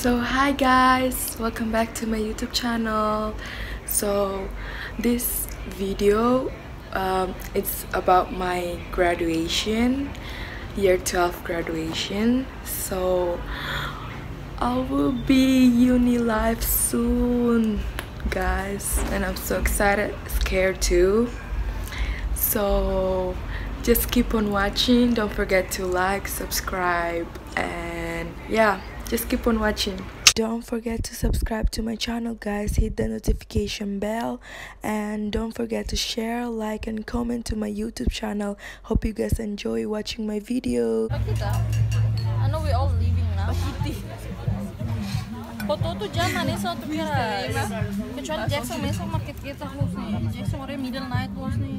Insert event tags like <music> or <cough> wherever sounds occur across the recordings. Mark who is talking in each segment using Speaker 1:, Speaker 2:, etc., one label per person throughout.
Speaker 1: so hi guys welcome back to my youtube channel. So this video um, it's about my graduation year 12 graduation. So I will be uni life soon guys and I'm so excited scared too. So just keep on watching. Don't forget to like subscribe and yeah just keep on watching. Don't forget to subscribe to my channel guys. Hit the notification bell. And don't forget to share like and comment to my youtube channel. Hope you guys enjoy watching my video.
Speaker 2: Kita I know we're all leaving now. Foto tuh jangan nih satu kira kecuali Jackson besok market kita host nih Jackson orangnya middle night host nih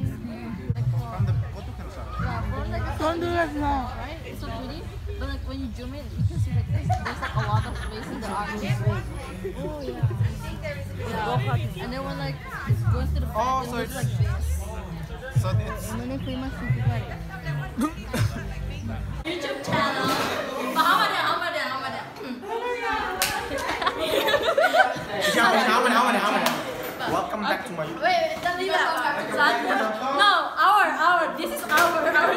Speaker 2: from the left now right so pretty but like when you zoom in you can see like there's, there's like a lot of space in the audience. Oh yeah. Yeah. And then when like it's going to the back
Speaker 3: Oh, so it's-
Speaker 2: like this.
Speaker 3: So it's
Speaker 2: and then if we must keep it like YouTube channel.
Speaker 3: Welcome back to my
Speaker 2: Wait, wait, don't leave that. No, our, our. This is our, our.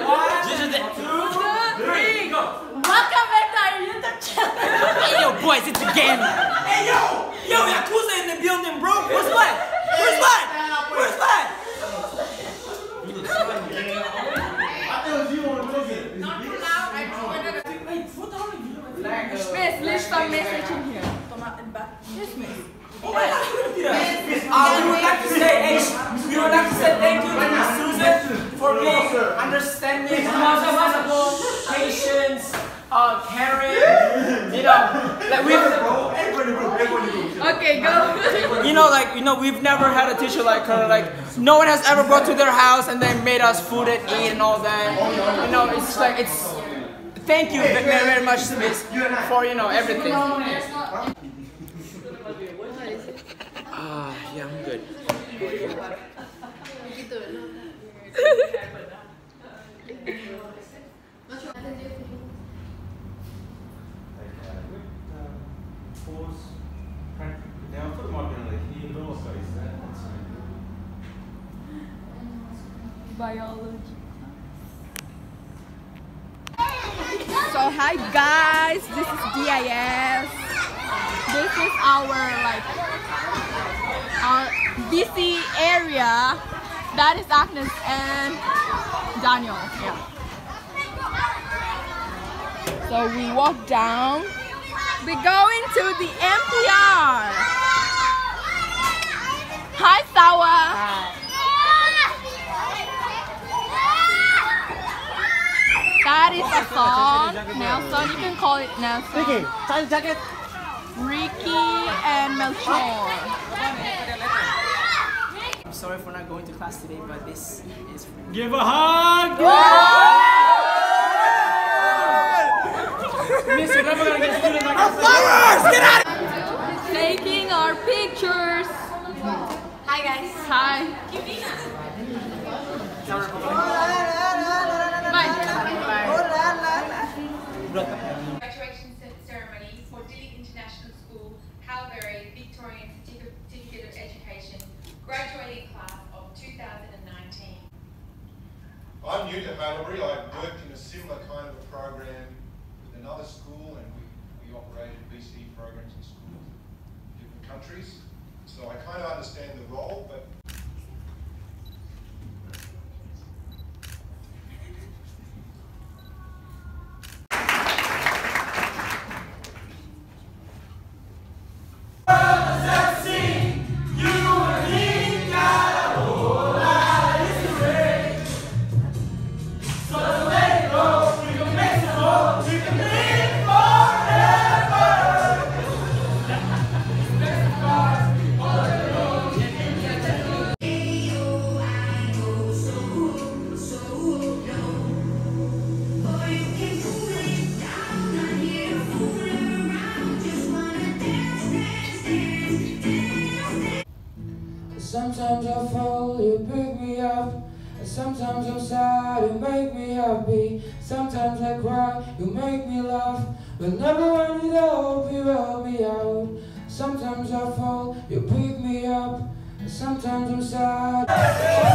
Speaker 2: Two, three, go. Welcome back to our YouTube channel.
Speaker 4: Hey yo, boys, it's again. Hey yo, yo, Yakuza in the building, bro. Where's what? Where's what? Where's what?
Speaker 2: Miss, leave some message in here.
Speaker 4: Uh, we would like to say, hey, we would like to say thank you to Miss Susan for being understanding, knowledgeable, patience, uh, caring. You know, like we've,
Speaker 2: Okay, go.
Speaker 4: you know, like you know, we've never had a teacher like her. Like no one has ever brought to their house and then made us food and eat and all that. You know, it's like it's. Thank you very, very much, Miss, for you know everything. Ah, yeah, I'm good. <laughs>
Speaker 1: biology class. so hi guys this is DIS this is our like our DC area. That is Agnes and Daniel. Yeah. So we walk down. We going to the MPR hi Sawa That is a song. Nelson, you can call it Nelson. Ricky, jacket. Ricky and Melchor.
Speaker 4: I'm sorry for not going to class today, but this is.
Speaker 5: Give a hug!
Speaker 4: Miss, you're never gonna get student like us.
Speaker 1: Taking our pictures.
Speaker 2: Hi guys.
Speaker 1: Hi.
Speaker 6: Graduation ceremony for Dili International School, Haileybury Victorian Certificate Certificate of Education, graduating class of 2019.
Speaker 7: I'm new to Haileybury. I've worked in a similar kind of a program with another school, and we, we operated BC programs in schools in different countries. So I kind of understand the role, but
Speaker 8: Sometimes I fall, you pick me up. Sometimes I'm sad, you make me happy. Sometimes I cry, you make me laugh. Whenever I need help, you help me out. Sometimes I fall, you pick me up. Sometimes I'm sad.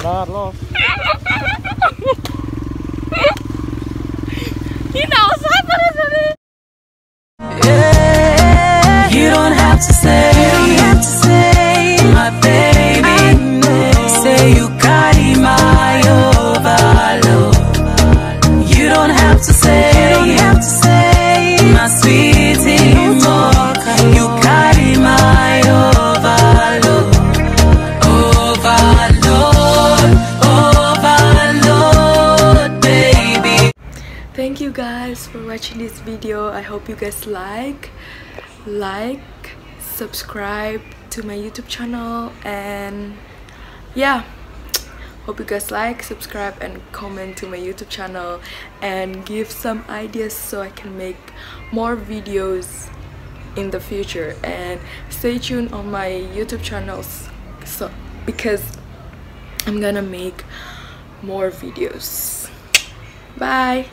Speaker 1: Kalia.
Speaker 5: You
Speaker 1: video. I hope you guys like, like, subscribe to my YouTube channel, and yeah. Hope you guys like, subscribe, and comment to my YouTube channel, and give some ideas so I can make more videos in the future. And stay tuned on my YouTube channels, so because I'm gonna make more videos. Bye.